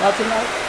That's enough.